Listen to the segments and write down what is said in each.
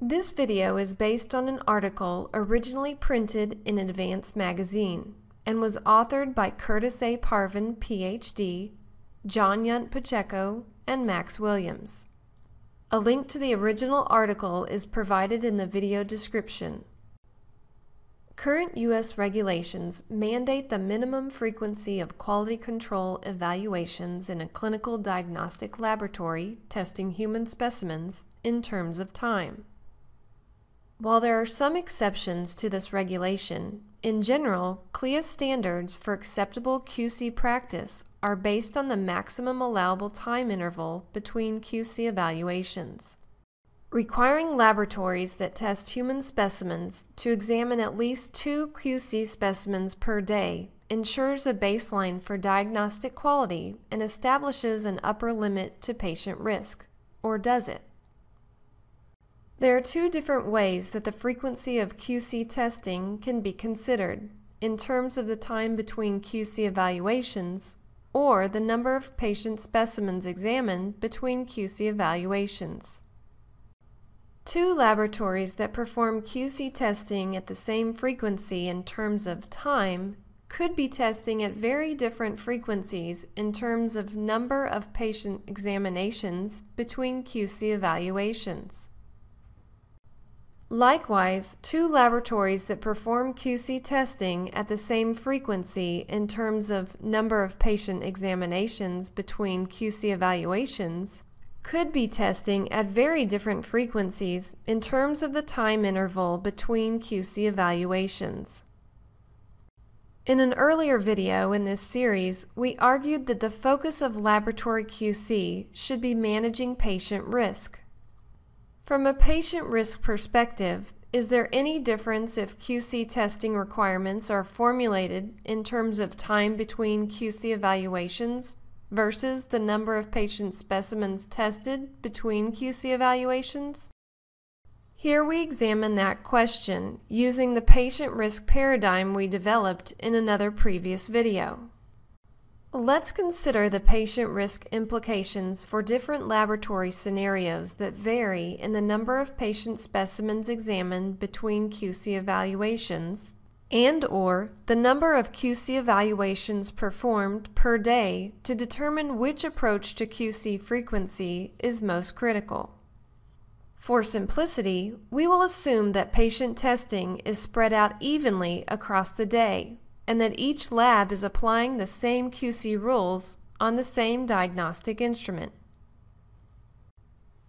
This video is based on an article originally printed in Advance magazine and was authored by Curtis A. Parvin, PhD, John Yundt-Pacheco, and Max Williams. A link to the original article is provided in the video description. Current U.S. regulations mandate the minimum frequency of quality control evaluations in a clinical diagnostic laboratory testing human specimens in terms of time. While there are some exceptions to this regulation, in general, CLIA standards for acceptable QC practice are based on the maximum allowable time interval between QC evaluations. Requiring laboratories that test human specimens to examine at least two QC specimens per day ensures a baseline for diagnostic quality and establishes an upper limit to patient risk. Or does it? There are two different ways that the frequency of QC testing can be considered in terms of the time between QC evaluations or the number of patient specimens examined between QC evaluations. Two laboratories that perform QC testing at the same frequency in terms of time could be testing at very different frequencies in terms of number of patient examinations between QC evaluations. Likewise, two laboratories that perform QC testing at the same frequency in terms of number of patient examinations between QC evaluations could be testing at very different frequencies in terms of the time interval between QC evaluations. In an earlier video in this series, we argued that the focus of laboratory QC should be managing patient risk. From a patient risk perspective, is there any difference if QC testing requirements are formulated in terms of time between QC evaluations versus the number of patient specimens tested between QC evaluations? Here we examine that question using the patient risk paradigm we developed in another previous video. Let's consider the patient risk implications for different laboratory scenarios that vary in the number of patient specimens examined between QC evaluations and or the number of QC evaluations performed per day to determine which approach to QC frequency is most critical. For simplicity, we will assume that patient testing is spread out evenly across the day and that each lab is applying the same QC rules on the same diagnostic instrument.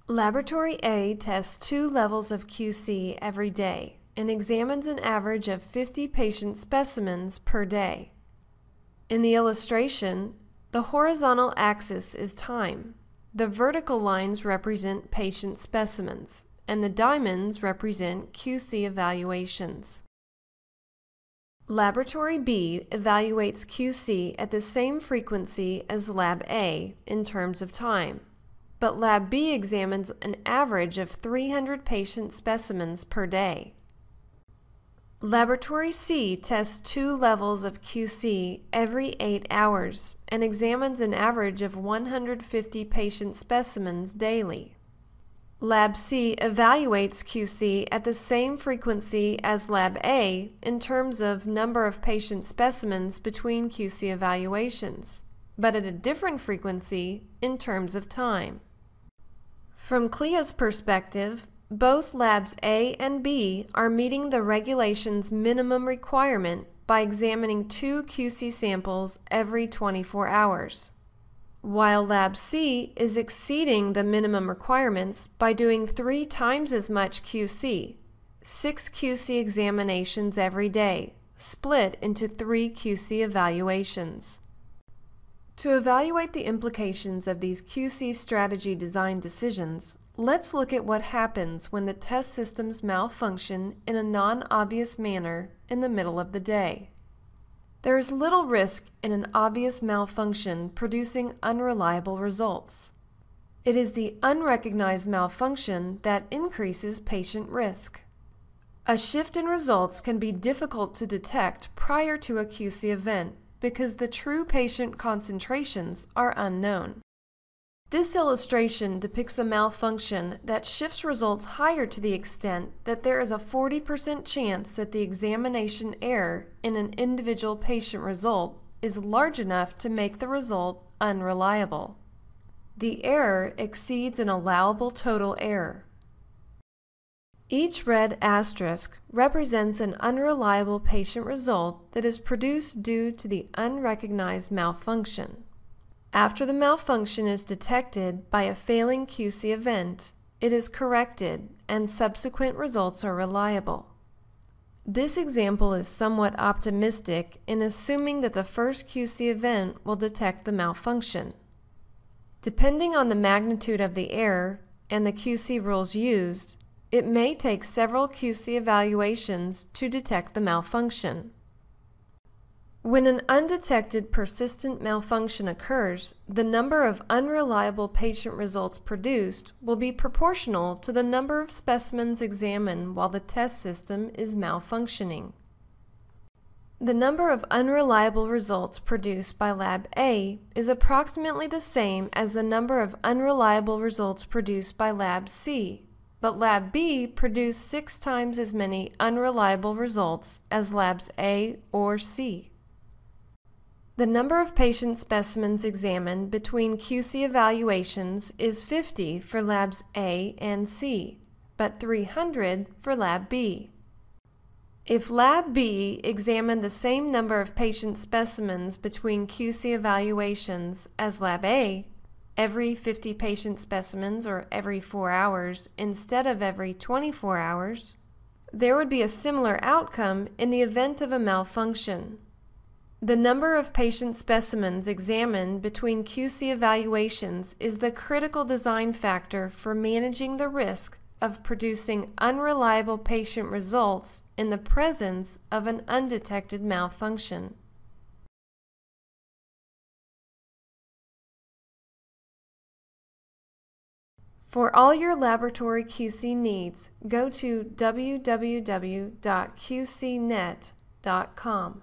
Laboratory A tests two levels of QC every day and examines an average of 50 patient specimens per day. In the illustration, the horizontal axis is time. The vertical lines represent patient specimens, and the diamonds represent QC evaluations. Laboratory B evaluates QC at the same frequency as Lab A in terms of time, but Lab B examines an average of 300 patient specimens per day. Laboratory C tests two levels of QC every 8 hours and examines an average of 150 patient specimens daily. Lab C evaluates QC at the same frequency as Lab A in terms of number of patient specimens between QC evaluations, but at a different frequency in terms of time. From CLIA's perspective, both Labs A and B are meeting the regulation's minimum requirement by examining two QC samples every 24 hours while Lab C is exceeding the minimum requirements by doing three times as much QC, six QC examinations every day, split into three QC evaluations. To evaluate the implications of these QC strategy design decisions, let's look at what happens when the test systems malfunction in a non-obvious manner in the middle of the day. There is little risk in an obvious malfunction producing unreliable results. It is the unrecognized malfunction that increases patient risk. A shift in results can be difficult to detect prior to a QC event because the true patient concentrations are unknown. This illustration depicts a malfunction that shifts results higher to the extent that there is a 40% chance that the examination error in an individual patient result is large enough to make the result unreliable. The error exceeds an allowable total error. Each red asterisk represents an unreliable patient result that is produced due to the unrecognized malfunction. After the malfunction is detected by a failing QC event, it is corrected and subsequent results are reliable. This example is somewhat optimistic in assuming that the first QC event will detect the malfunction. Depending on the magnitude of the error and the QC rules used, it may take several QC evaluations to detect the malfunction. When an undetected persistent malfunction occurs, the number of unreliable patient results produced will be proportional to the number of specimens examined while the test system is malfunctioning. The number of unreliable results produced by Lab A is approximately the same as the number of unreliable results produced by Lab C, but Lab B produced six times as many unreliable results as Labs A or C. The number of patient specimens examined between QC evaluations is 50 for Labs A and C, but 300 for Lab B. If Lab B examined the same number of patient specimens between QC evaluations as Lab A, every 50 patient specimens or every 4 hours instead of every 24 hours, there would be a similar outcome in the event of a malfunction. The number of patient specimens examined between QC evaluations is the critical design factor for managing the risk of producing unreliable patient results in the presence of an undetected malfunction. For all your laboratory QC needs, go to www.qcnet.com.